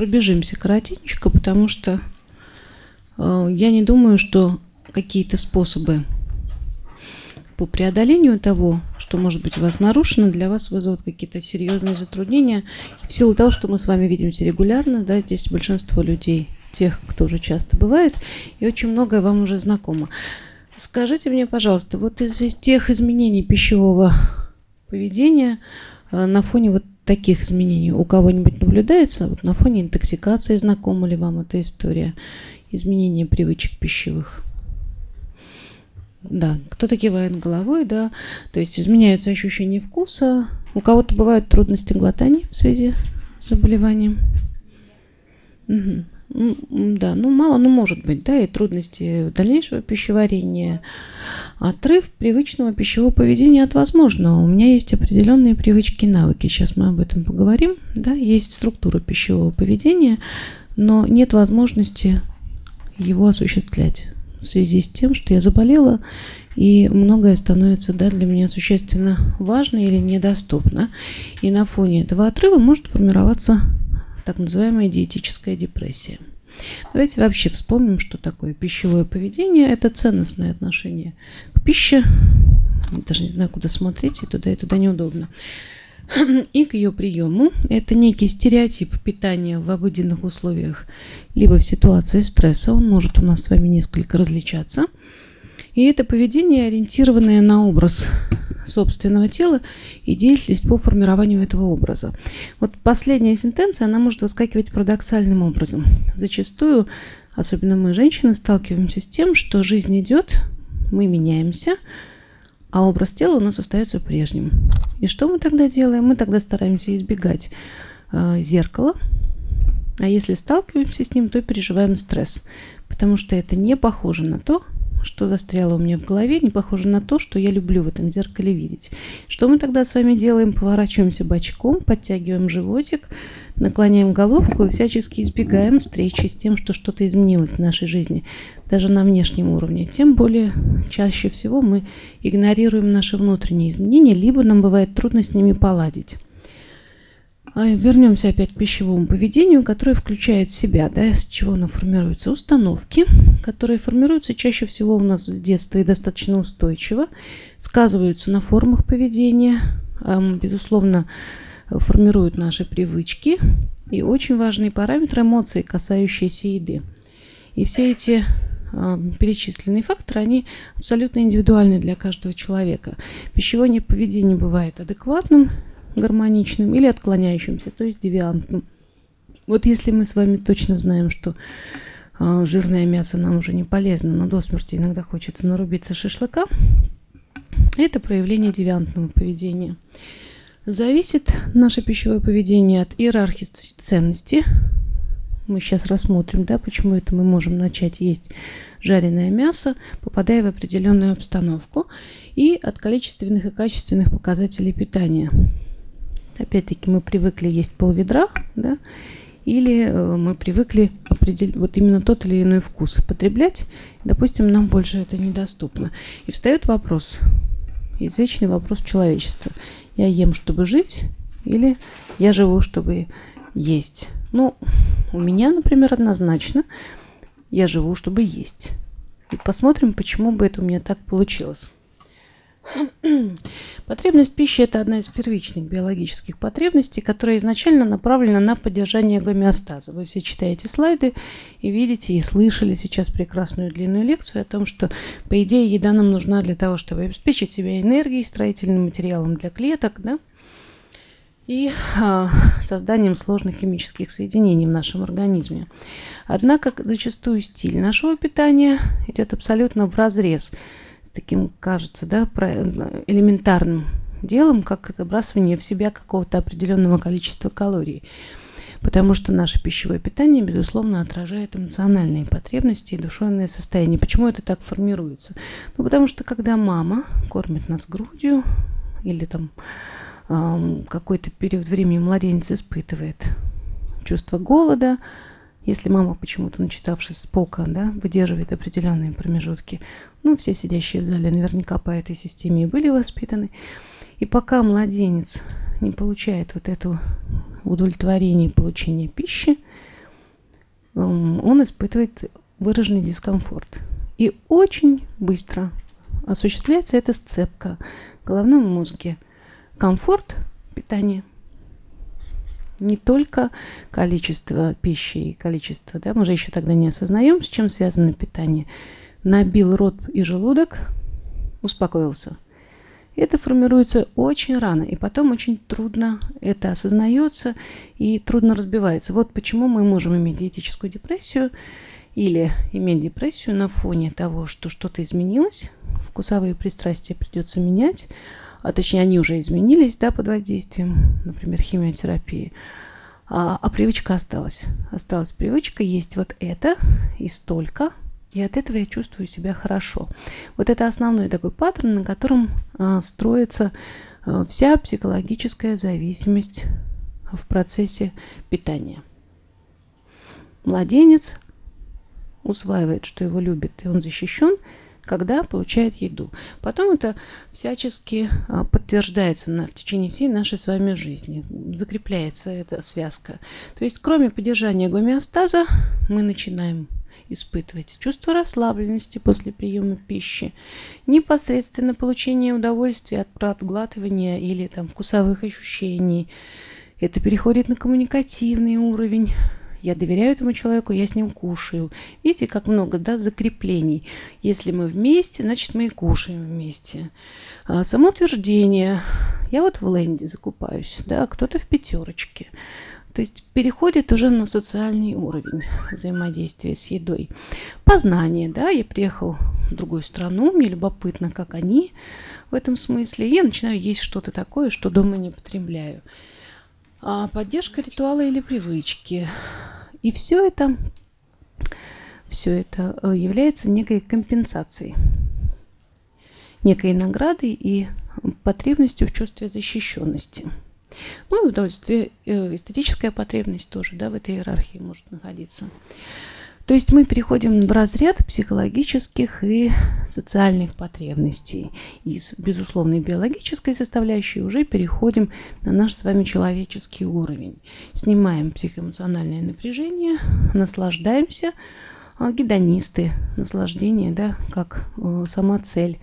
пробежимся коротенько, потому что э, я не думаю, что какие-то способы по преодолению того, что может быть у вас нарушено, для вас вызовут какие-то серьезные затруднения. В силу того, что мы с вами видимся регулярно, да, здесь большинство людей, тех, кто уже часто бывает, и очень многое вам уже знакомо. Скажите мне, пожалуйста, вот из, из тех изменений пищевого поведения э, на фоне вот таких изменений у кого-нибудь наблюдается? Вот на фоне интоксикации знакома ли вам эта история? Изменения привычек пищевых? Да, кто-то кивает головой, да. То есть изменяются ощущения вкуса. У кого-то бывают трудности глотания в связи с заболеванием. Угу. Да, ну мало, ну может быть, да, и трудности дальнейшего пищеварения, отрыв привычного пищевого поведения от возможного. У меня есть определенные привычки и навыки, сейчас мы об этом поговорим, да, есть структура пищевого поведения, но нет возможности его осуществлять в связи с тем, что я заболела, и многое становится да, для меня существенно важно или недоступно. И на фоне этого отрыва может формироваться так называемая диетическая депрессия. Давайте вообще вспомним, что такое пищевое поведение. Это ценностное отношение к пище. Даже не знаю, куда смотреть, и туда, и туда неудобно. И к ее приему. Это некий стереотип питания в обыденных условиях, либо в ситуации стресса. Он может у нас с вами несколько различаться. И это поведение, ориентированное на образ собственного тела и деятельность по формированию этого образа. Вот последняя сентенция, она может выскакивать парадоксальным образом. Зачастую, особенно мы, женщины, сталкиваемся с тем, что жизнь идет, мы меняемся, а образ тела у нас остается прежним. И что мы тогда делаем? Мы тогда стараемся избегать э, зеркала, а если сталкиваемся с ним, то переживаем стресс, потому что это не похоже на то, что застряло у меня в голове, не похоже на то, что я люблю в этом зеркале видеть. Что мы тогда с вами делаем? Поворачиваемся бочком, подтягиваем животик, наклоняем головку и всячески избегаем встречи с тем, что что-то изменилось в нашей жизни, даже на внешнем уровне. Тем более, чаще всего мы игнорируем наши внутренние изменения, либо нам бывает трудно с ними поладить. А, вернемся опять к пищевому поведению, которое включает в себя, да, с чего оно формируется. Установки, которые формируются чаще всего у нас с детства и достаточно устойчиво, сказываются на формах поведения, безусловно, формируют наши привычки и очень важные параметры эмоций, касающиеся еды. И все эти перечисленные факторы, они абсолютно индивидуальны для каждого человека. Пищевое поведение бывает адекватным, гармоничным или отклоняющимся, то есть девиантным. Вот если мы с вами точно знаем, что э, жирное мясо нам уже не полезно, но до смерти иногда хочется нарубиться шашлыка, это проявление девиантного поведения. Зависит наше пищевое поведение от иерархии ценностей. Мы сейчас рассмотрим, да, почему это мы можем начать есть жареное мясо, попадая в определенную обстановку, и от количественных и качественных показателей питания. Опять-таки мы привыкли есть пол ведра, да, или э, мы привыкли определить вот именно тот или иной вкус потреблять. Допустим, нам больше это недоступно. И встает вопрос, извечный вопрос человечества. Я ем, чтобы жить, или я живу, чтобы есть? Ну, у меня, например, однозначно, я живу, чтобы есть. И посмотрим, почему бы это у меня так получилось. Потребность пищи – это одна из первичных биологических потребностей, которая изначально направлена на поддержание гомеостаза. Вы все читаете слайды и видите, и слышали сейчас прекрасную длинную лекцию о том, что, по идее, еда нам нужна для того, чтобы обеспечить себя энергией, строительным материалом для клеток, да, и а, созданием сложных химических соединений в нашем организме. Однако зачастую стиль нашего питания идет абсолютно в разрез – таким, кажется, да, элементарным делом, как забрасывание в себя какого-то определенного количества калорий. Потому что наше пищевое питание, безусловно, отражает эмоциональные потребности и душевное состояние. Почему это так формируется? Ну, потому что когда мама кормит нас грудью или там э, какой-то период времени младенец испытывает чувство голода, если мама почему-то, начитавшись с полка, да, выдерживает определенные промежутки, ну, все сидящие в зале наверняка по этой системе и были воспитаны. И пока младенец не получает вот эту удовлетворения получения пищи, он испытывает выраженный дискомфорт. И очень быстро осуществляется эта сцепка в головном мозге. Комфорт питания. Не только количество пищи и количество, да, мы же еще тогда не осознаем, с чем связано питание. Набил рот и желудок, успокоился – это формируется очень рано, и потом очень трудно это осознается и трудно разбивается. Вот почему мы можем иметь диетическую депрессию или иметь депрессию на фоне того, что что-то изменилось, вкусовые пристрастия придется менять, а точнее они уже изменились, да, под воздействием, например, химиотерапии, а, а привычка осталась. Осталась привычка есть вот это и столько – и от этого я чувствую себя хорошо. Вот это основной такой паттерн, на котором а, строится а, вся психологическая зависимость в процессе питания. Младенец усваивает, что его любят, и он защищен, когда получает еду. Потом это всячески а, подтверждается на, в течение всей нашей с вами жизни, закрепляется эта связка. То есть, кроме поддержания гомеостаза, мы начинаем испытывать чувство расслабленности после приема пищи, непосредственно получение удовольствия от проглатывания или там вкусовых ощущений. Это переходит на коммуникативный уровень. Я доверяю этому человеку, я с ним кушаю. Видите, как много да, закреплений. Если мы вместе, значит мы и кушаем вместе. А, самоутверждение. Я вот в ленде закупаюсь, да, кто-то в пятерочке. То есть переходит уже на социальный уровень взаимодействия с едой. Познание, да, я приехал в другую страну, мне любопытно, как они в этом смысле. Я начинаю есть что-то такое, что дома не потребляю. А поддержка ритуала или привычки. И все это, все это э, является некой компенсацией, некой наградой и потребностью в чувстве защищенности. Ну и удовольствие, э, эстетическая потребность тоже да, в этой иерархии может находиться. То есть мы переходим в разряд психологических и социальных потребностей. Из безусловной биологической составляющей уже переходим на наш с вами человеческий уровень. Снимаем психоэмоциональное напряжение, наслаждаемся. А гедонисты, наслаждение, да, как э, сама цель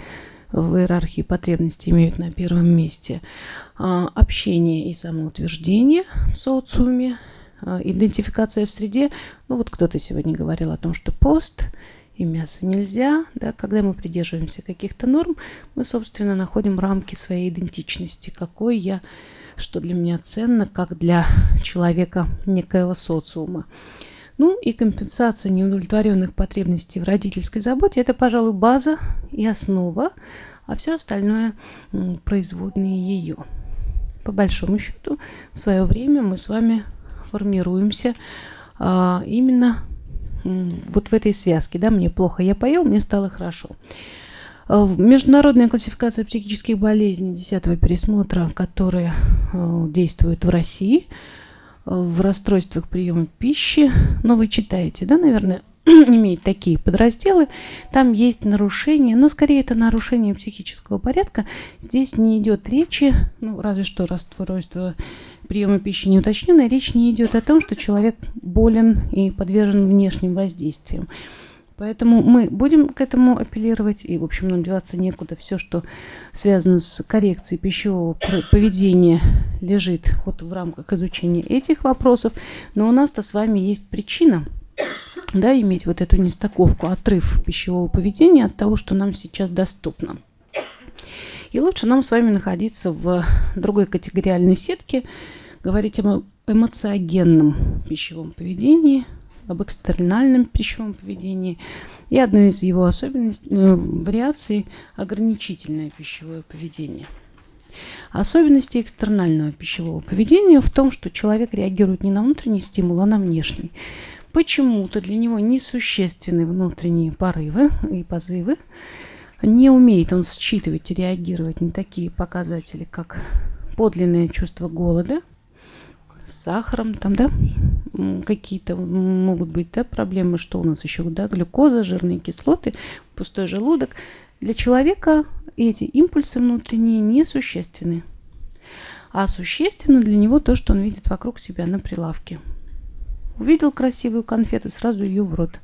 в иерархии потребностей имеют на первом месте а, общение и самоутверждение в социуме, идентификация в среде. Ну вот кто-то сегодня говорил о том, что пост и мясо нельзя. Да, когда мы придерживаемся каких-то норм, мы, собственно, находим рамки своей идентичности. Какой я, что для меня ценно, как для человека некоего социума. Ну и компенсация неудовлетворенных потребностей в родительской заботе – это, пожалуй, база и основа, а все остальное – производные ее. По большому счету, в свое время мы с вами формируемся а, именно вот в этой связке. Да, мне плохо, я поел, мне стало хорошо. А, международная классификация психических болезней 10 пересмотра, которая а, действует в России – в расстройствах приема пищи, но вы читаете, да, наверное, имеет такие подразделы, там есть нарушение, но скорее это нарушение психического порядка. Здесь не идет речи, ну, разве что расстройство приема пищи не уточнено, речь не идет о том, что человек болен и подвержен внешним воздействиям. Поэтому мы будем к этому апеллировать, и, в общем, нам деваться некуда. Все, что связано с коррекцией пищевого поведения, лежит вот в рамках изучения этих вопросов. Но у нас-то с вами есть причина да, иметь вот эту нестаковку, отрыв пищевого поведения от того, что нам сейчас доступно. И лучше нам с вами находиться в другой категориальной сетке, говорить о эмоциогенном пищевом поведении – об экстернальном пищевом поведении. И одной из его особенностей, э, вариаций – ограничительное пищевое поведение. Особенности экстернального пищевого поведения в том, что человек реагирует не на внутренний стимул, а на внешний. Почему-то для него несущественны внутренние порывы и позывы. Не умеет он считывать и реагировать на такие показатели, как подлинное чувство голода – с сахаром, там, да, какие-то могут быть, да, проблемы, что у нас еще, да, глюкоза, жирные кислоты, пустой желудок. Для человека эти импульсы внутренние несущественны. а существенно для него то, что он видит вокруг себя на прилавке. Увидел красивую конфету, сразу ее в рот.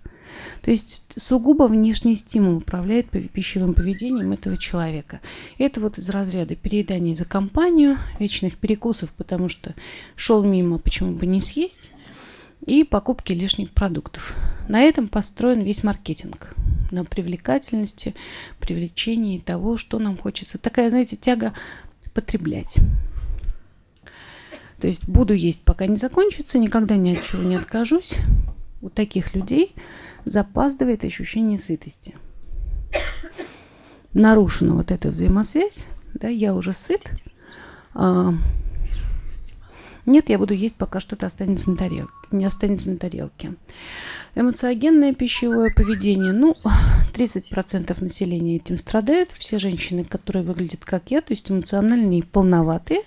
То есть сугубо внешний стимул управляет пищевым поведением этого человека. Это вот из разряда переедания за компанию, вечных перекусов, потому что шел мимо, почему бы не съесть, и покупки лишних продуктов. На этом построен весь маркетинг. На привлекательности, привлечении того, что нам хочется. Такая, знаете, тяга потреблять. То есть буду есть, пока не закончится, никогда ни от чего не откажусь. У таких людей запаздывает ощущение сытости. Нарушена вот эта взаимосвязь, да, я уже сыт, а, нет, я буду есть, пока что-то останется на тарелке, не останется на тарелке. Эмоциогенное пищевое поведение. Ну, 30% населения этим страдают. Все женщины, которые выглядят как я, то есть эмоциональные и полноватые,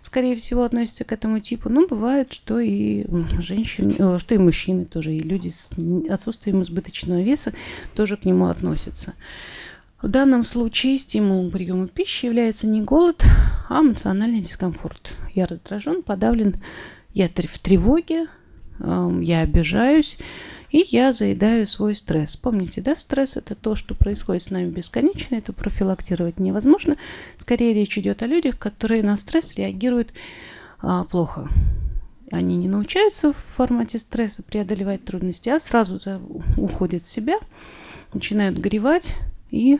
скорее всего, относятся к этому типу. Но бывает, что и женщины, э, что и мужчины тоже, и люди с отсутствием избыточного веса тоже к нему относятся. В данном случае стимулом приема пищи является не голод, а эмоциональный дискомфорт. Я раздражен, подавлен, я в тревоге, я обижаюсь, и я заедаю свой стресс. Помните, да, стресс это то, что происходит с нами бесконечно, это профилактировать невозможно. Скорее речь идет о людях, которые на стресс реагируют а, плохо. Они не научаются в формате стресса преодолевать трудности, а сразу уходят в себя, начинают горевать, и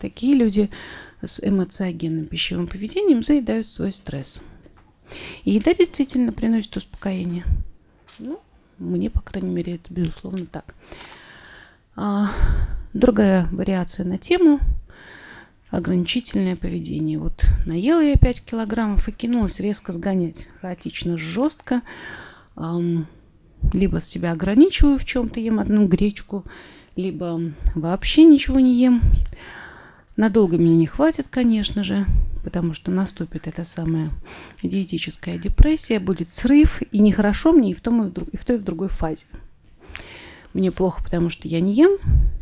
такие люди с эмоциогенным пищевым поведением заедают свой стресс. И еда действительно приносит успокоение. Ну, мне, по крайней мере, это безусловно так. А, другая вариация на тему ограничительное поведение. Вот наела я 5 килограммов и кинулась резко сгонять. Хаотично, жестко. Эм, либо себя ограничиваю в чем-то, ем одну гречку, либо вообще ничего не ем. Надолго меня не хватит, конечно же, потому что наступит эта самая диетическая депрессия, будет срыв, и нехорошо мне и в, том, и, в, друг, и в той, и в другой фазе. Мне плохо, потому что я не ем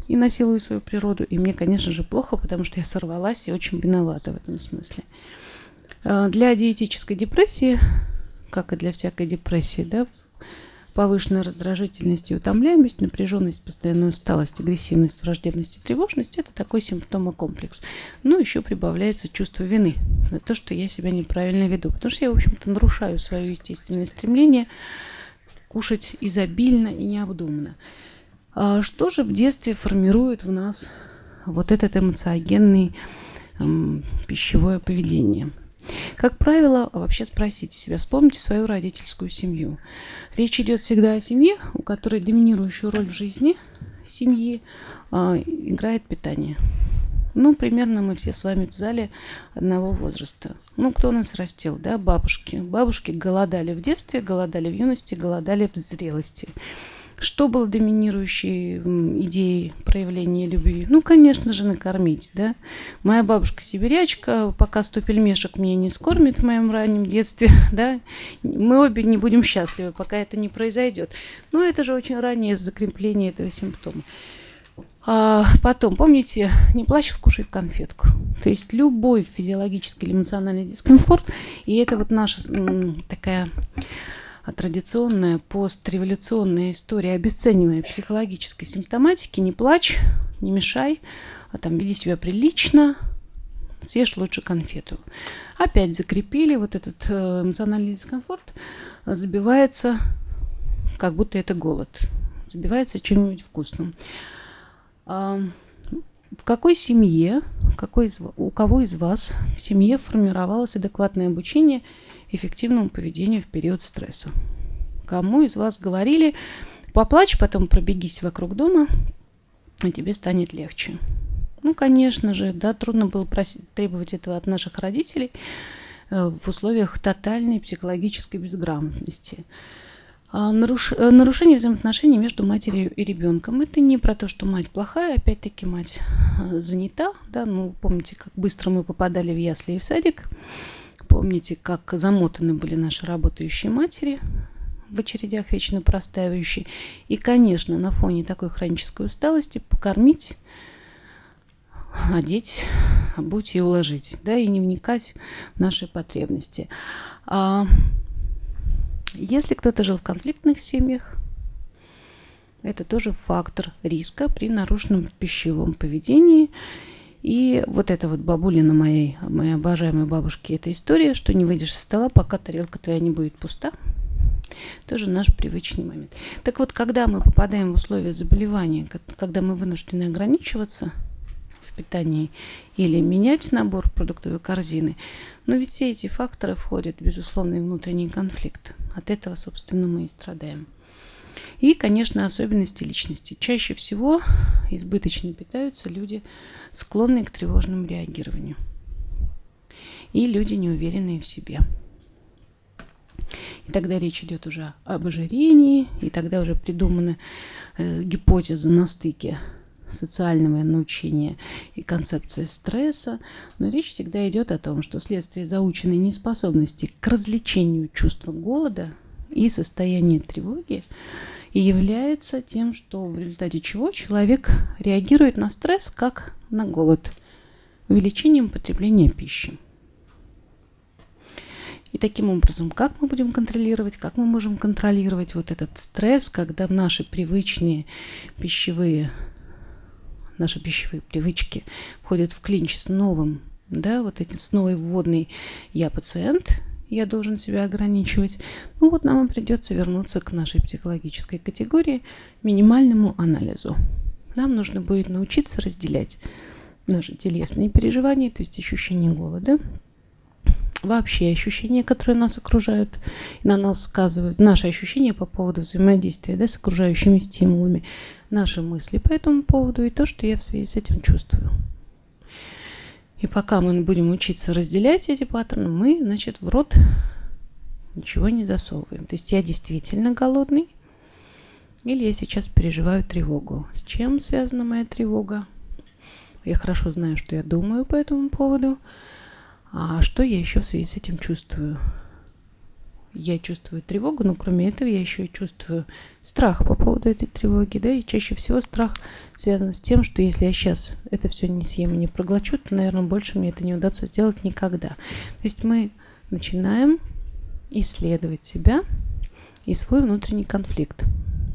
и насилую свою природу, и мне, конечно же, плохо, потому что я сорвалась и очень виновата в этом смысле. А, для диетической депрессии, как и для всякой депрессии, да, повышенная раздражительность и утомляемость, напряженность, постоянная усталость, агрессивность, враждебность и тревожность – это такой симптомокомплекс. Ну, еще прибавляется чувство вины за то, что я себя неправильно веду, потому что я, в общем-то, нарушаю свое естественное стремление кушать изобильно и необдуманно. А что же в детстве формирует в нас вот этот эмоциогенный эм, пищевое поведение – как правило, вообще спросите себя, вспомните свою родительскую семью. Речь идет всегда о семье, у которой доминирующую роль в жизни семьи а, играет питание. Ну, примерно мы все с вами в зале одного возраста. Ну, кто нас растил, да, бабушки. Бабушки голодали в детстве, голодали в юности, голодали в зрелости. Что было доминирующей идеей проявления любви? Ну, конечно же, накормить, да. Моя бабушка сибирячка, пока сто пельмешек мне не скормит в моем раннем детстве, да, мы обе не будем счастливы, пока это не произойдет. Но это же очень раннее закрепление этого симптома. А потом, помните, не плачь, скушай конфетку. То есть любой физиологический или эмоциональный дискомфорт, и это вот наша такая традиционная постреволюционная история обесценивания психологической симптоматики «не плачь, не мешай, а там веди себя прилично, съешь лучше конфету». Опять закрепили вот этот э, эмоциональный дискомфорт, забивается, как будто это голод, забивается чем-нибудь вкусным. А, в какой семье, какой из, у кого из вас в семье формировалось адекватное обучение – эффективному поведению в период стресса. Кому из вас говорили, поплачь, потом пробегись вокруг дома, и тебе станет легче. Ну, конечно же, да, трудно было просить, требовать этого от наших родителей э, в условиях тотальной психологической безграмотности. А наруш... Э, нарушение взаимоотношений между матерью и ребенком. Это не про то, что мать плохая, опять-таки мать э, занята. Да, ну, помните, как быстро мы попадали в ясли и в садик. Помните, как замотаны были наши работающие матери в очередях вечно простаивающие. И, конечно, на фоне такой хронической усталости покормить, одеть, будь и уложить, да, и не вникать в наши потребности. А если кто-то жил в конфликтных семьях, это тоже фактор риска при нарушенном пищевом поведении. И вот это вот бабулина моей, моей обожаемой бабушки, эта история, что не выйдешь со стола, пока тарелка твоя не будет пуста. Тоже наш привычный момент. Так вот, когда мы попадаем в условия заболевания, когда мы вынуждены ограничиваться в питании или менять набор продуктовой корзины, но ведь все эти факторы входят в безусловный внутренний конфликт. От этого, собственно, мы и страдаем. И, конечно, особенности личности. Чаще всего избыточно питаются люди, склонные к тревожному реагированию. И люди, неуверенные в себе. И тогда речь идет уже об ожирении, и тогда уже придумана э, гипотеза на стыке социального научения и концепции стресса, но речь всегда идет о том, что следствие заученной неспособности к развлечению чувства голода и состояния тревоги и является тем, что в результате чего человек реагирует на стресс как на голод, увеличением потребления пищи. И таким образом, как мы будем контролировать, как мы можем контролировать вот этот стресс, когда наши привычные пищевые, наши пищевые привычки входят в клинч с новым, да, вот этим с новой вводной «я пациент», я должен себя ограничивать. Ну вот нам и придется вернуться к нашей психологической категории, минимальному анализу. Нам нужно будет научиться разделять наши телесные переживания, то есть ощущение голода, вообще ощущения, которые нас окружают, на нас сказывают, наши ощущения по поводу взаимодействия да, с окружающими стимулами, наши мысли по этому поводу и то, что я в связи с этим чувствую. И пока мы будем учиться разделять эти паттерны, мы, значит, в рот ничего не засовываем. То есть я действительно голодный, или я сейчас переживаю тревогу. С чем связана моя тревога? Я хорошо знаю, что я думаю по этому поводу. А что я еще в связи с этим чувствую? Я чувствую тревогу, но кроме этого я еще и чувствую страх по поводу этой тревоги, да, и чаще всего страх связан с тем, что если я сейчас это все не съем и не проглочу, то, наверное, больше мне это не удастся сделать никогда. То есть мы начинаем исследовать себя и свой внутренний конфликт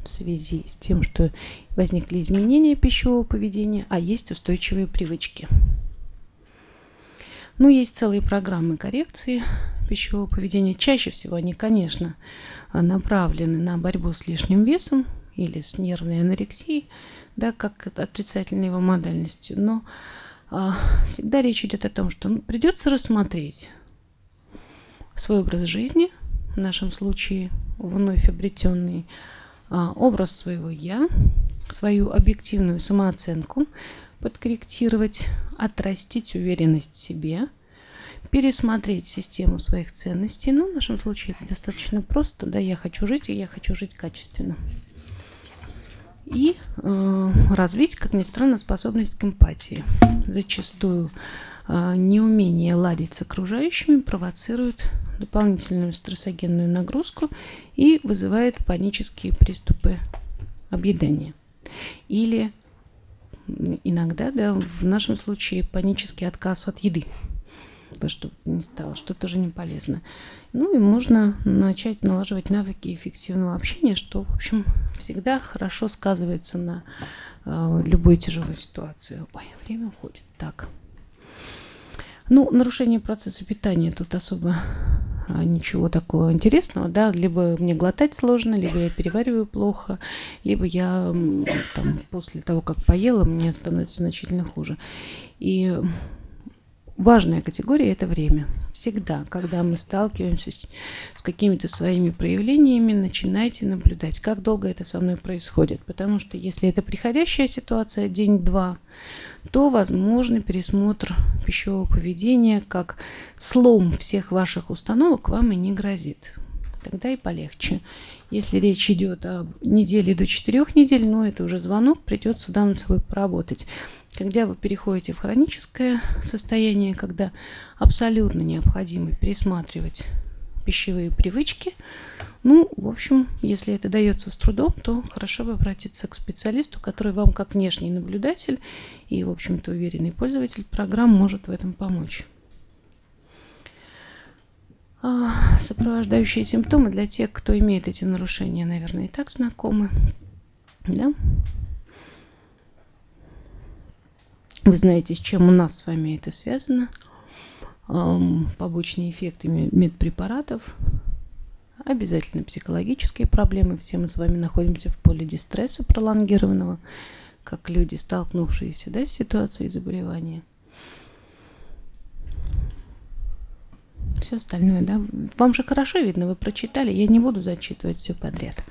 в связи с тем, что возникли изменения пищевого поведения, а есть устойчивые привычки. Ну, есть целые программы коррекции пищевого поведения. Чаще всего они, конечно, направлены на борьбу с лишним весом или с нервной анорексией, да, как отрицательной его модальностью. Но а, всегда речь идет о том, что ну, придется рассмотреть свой образ жизни, в нашем случае вновь обретенный а, образ своего «я», свою объективную самооценку, подкорректировать, отрастить уверенность в себе – пересмотреть систему своих ценностей. Ну, в нашем случае это достаточно просто. Да, я хочу жить, и я хочу жить качественно. И э, развить, как ни странно, способность к эмпатии. Зачастую э, неумение ладить с окружающими провоцирует дополнительную стрессогенную нагрузку и вызывает панические приступы объедания. Или иногда, да, в нашем случае панический отказ от еды во что не стало, что тоже не полезно. Ну и можно начать налаживать навыки эффективного общения, что, в общем, всегда хорошо сказывается на э, любой тяжелой ситуации. Ой, время уходит. Так. Ну, нарушение процесса питания тут особо а, ничего такого интересного, да, либо мне глотать сложно, либо я перевариваю плохо, либо я там после того, как поела, мне становится значительно хуже. И важная категория – это время. Всегда, когда мы сталкиваемся с, какими-то своими проявлениями, начинайте наблюдать, как долго это со мной происходит. Потому что если это приходящая ситуация день-два, то возможно пересмотр пищевого поведения, как слом всех ваших установок вам и не грозит. Тогда и полегче. Если речь идет о неделе до четырех недель, ну это уже звонок, придется да, над собой поработать. Когда вы переходите в хроническое состояние, когда абсолютно необходимо пересматривать пищевые привычки, Ну, в общем, если это дается с трудом, то хорошо бы обратиться к специалисту, который вам как внешний наблюдатель и, в общем-то, уверенный пользователь программ может в этом помочь. А, сопровождающие симптомы для тех, кто имеет эти нарушения, наверное, и так знакомы. Да? Вы знаете, с чем у нас с вами это связано. Побочные эффекты медпрепаратов, обязательно психологические проблемы. Все мы с вами находимся в поле дистресса пролонгированного, как люди, столкнувшиеся да, с ситуацией заболевания. Все остальное, да. Вам же хорошо видно, вы прочитали, я не буду зачитывать все подряд.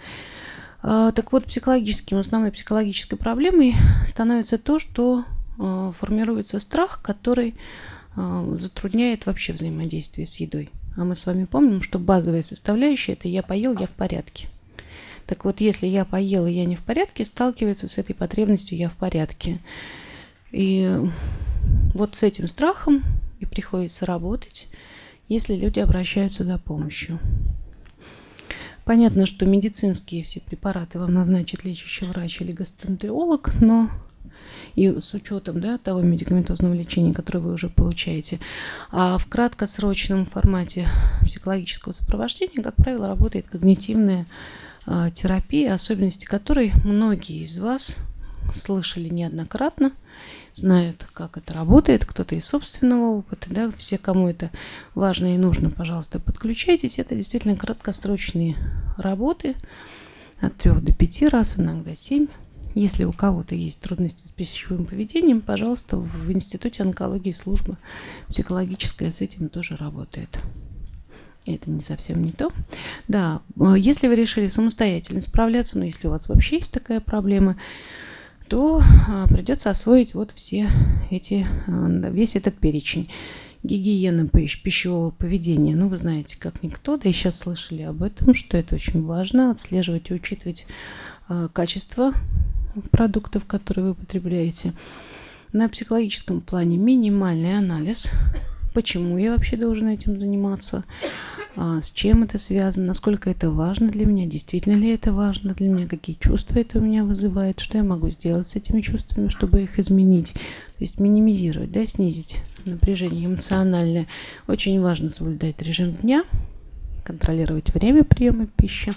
А, так вот, психологическим, основной психологической проблемой становится то, что формируется страх, который а, затрудняет вообще взаимодействие с едой. А мы с вами помним, что базовая составляющая – это «я поел, я в порядке». Так вот, если я поел, и я не в порядке, сталкивается с этой потребностью «я в порядке». И вот с этим страхом и приходится работать, если люди обращаются за помощью. Понятно, что медицинские все препараты вам назначит лечащий врач или гастроэнтеролог, но и с учетом да, того медикаментозного лечения, которое вы уже получаете. А в краткосрочном формате психологического сопровождения, как правило, работает когнитивная э, терапия, особенности которой многие из вас слышали неоднократно, знают, как это работает, кто-то из собственного опыта, да, все, кому это важно и нужно, пожалуйста, подключайтесь. Это действительно краткосрочные работы от 3 до 5 раз, иногда 7 если у кого-то есть трудности с пищевым поведением, пожалуйста, в Институте онкологии служба психологическая с этим тоже работает. Это не совсем не то. Да, э, если вы решили самостоятельно справляться, но если у вас вообще есть такая проблема, то а, придется освоить вот все эти, а, весь этот перечень гигиены пищевого поведения. Ну, вы знаете, как никто, да и сейчас слышали об этом, что это очень важно, отслеживать и учитывать а, качество продуктов, которые вы потребляете. На психологическом плане минимальный анализ, почему я вообще должен этим заниматься, а, с чем это связано, насколько это важно для меня, действительно ли это важно для меня, какие чувства это у меня вызывает, что я могу сделать с этими чувствами, чтобы их изменить, то есть минимизировать, да, снизить напряжение эмоциональное. Очень важно соблюдать режим дня, контролировать время приема пищи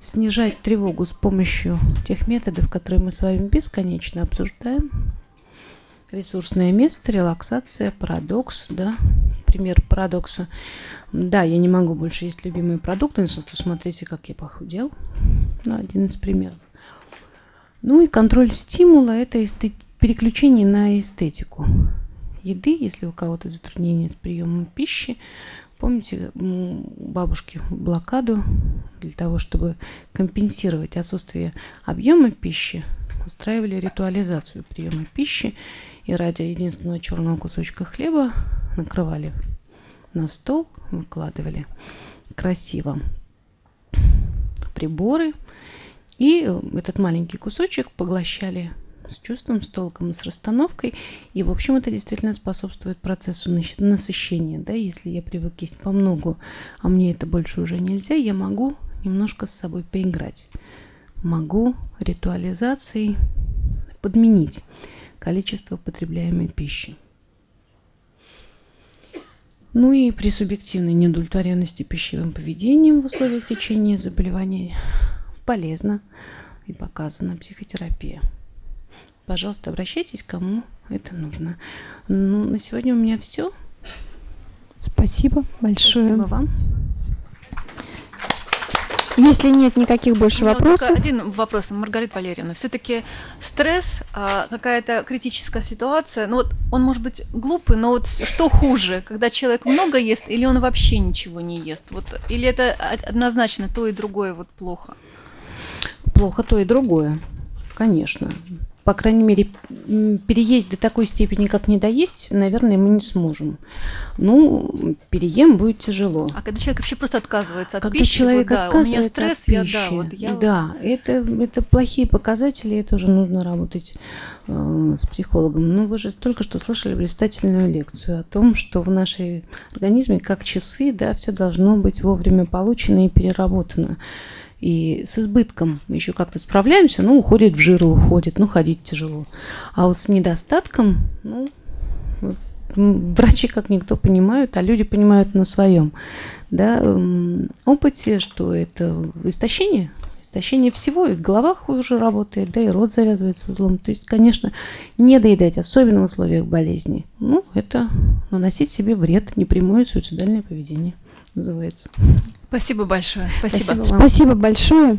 снижать тревогу с помощью тех методов, которые мы с вами бесконечно обсуждаем. Ресурсное место, релаксация, парадокс, да, пример парадокса. Да, я не могу больше есть любимые продукты, но смотрите, как я похудел. Ну, один из примеров. Ну и контроль стимула – это эстет... переключение на эстетику еды, если у кого-то затруднения с приемом пищи, Помните, бабушки блокаду для того, чтобы компенсировать отсутствие объема пищи, устраивали ритуализацию приема пищи и ради единственного черного кусочка хлеба накрывали на стол, выкладывали красиво приборы, и этот маленький кусочек поглощали с чувством, с толком и с расстановкой. И, в общем, это действительно способствует процессу насыщения. Да? Если я привык есть по многу, а мне это больше уже нельзя, я могу немножко с собой поиграть. Могу ритуализацией подменить количество потребляемой пищи. Ну и при субъективной неудовлетворенности пищевым поведением в условиях течения заболевания полезна и показана психотерапия пожалуйста, обращайтесь, кому это нужно. Ну, на сегодня у меня все. Спасибо большое. Спасибо вам. Если нет никаких больше вопросов. один вопрос, Маргарита Валерьевна. Все-таки стресс, а, какая-то критическая ситуация, ну вот он может быть глупый, но вот что хуже, когда человек много ест или он вообще ничего не ест? Вот, или это однозначно то и другое вот плохо? Плохо то и другое, конечно по крайней мере, переесть до такой степени, как недоесть, наверное, мы не сможем. Ну, переем будет тяжело. А когда человек вообще просто отказывается от Когда пищи, человек вот, да, отказывается у меня стресс, от я пищи, да, вот я вот- да, это, это плохие показатели, это уже нужно работать э, с психологом. Ну, вы же только что слышали блистательную лекцию о том, что в нашей организме, как часы, да, все должно быть вовремя получено и переработано. И с избытком мы еще как-то справляемся, ну, уходит в жир, уходит, ну, ходить тяжело. А вот с недостатком, ну, врачи как никто понимают, а люди понимают на своем да, м, опыте, что это истощение, истощение всего, и голова хуже работает, да, и рот завязывается узлом. То есть, конечно, не доедать, особенно в условиях болезни, ну, это наносить себе вред, непрямое суицидальное поведение называется. Спасибо большое. Спасибо. Спасибо вам. Спасибо большое.